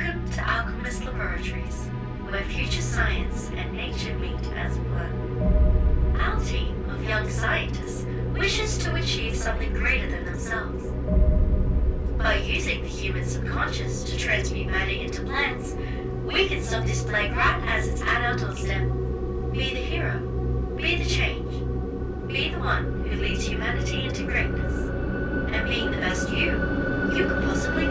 Welcome to Alchemist Laboratories, where future science and nature meet as one. Our team of young scientists wishes to achieve something greater than themselves. By using the human subconscious to transmute matter into plants, we can stop this plague right as it's at our doorstep. Be the hero. Be the change. Be the one who leads humanity into greatness. And being the best you you can possibly.